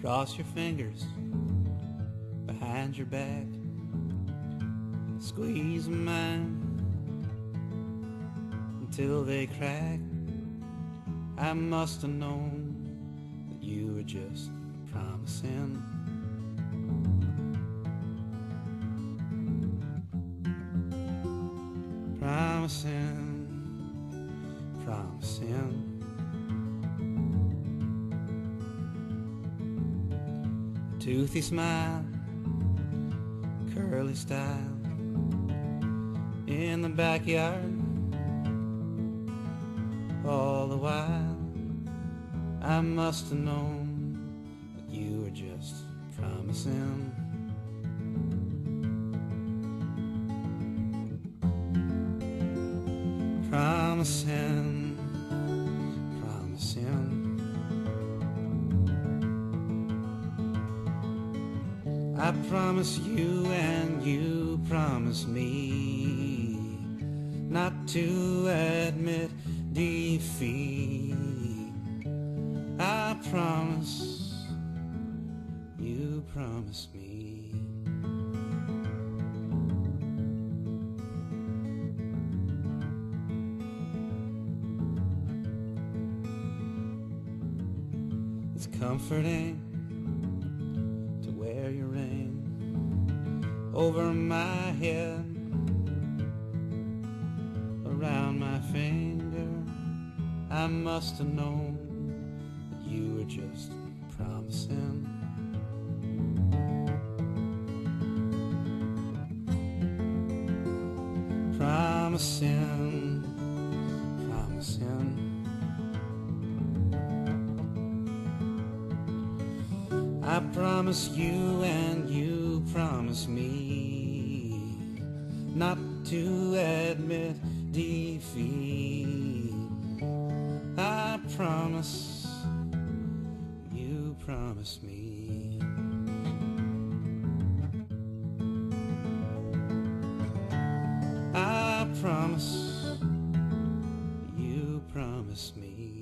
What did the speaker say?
Cross your fingers behind your back. Squeeze mine until they crack. I must have known that you were just promising. Promising, promising. Toothy smile, curly style in the backyard. All the while, I must have known that you were just promising. Promising. I promise you and you promise me not to admit defeat. I promise, you promise me. It's comforting over my head, around my finger. I must have known that you were just promising. Promising, promising. I promise you and you Promise me not to admit defeat. I promise, you promise me. I promise, you promise me.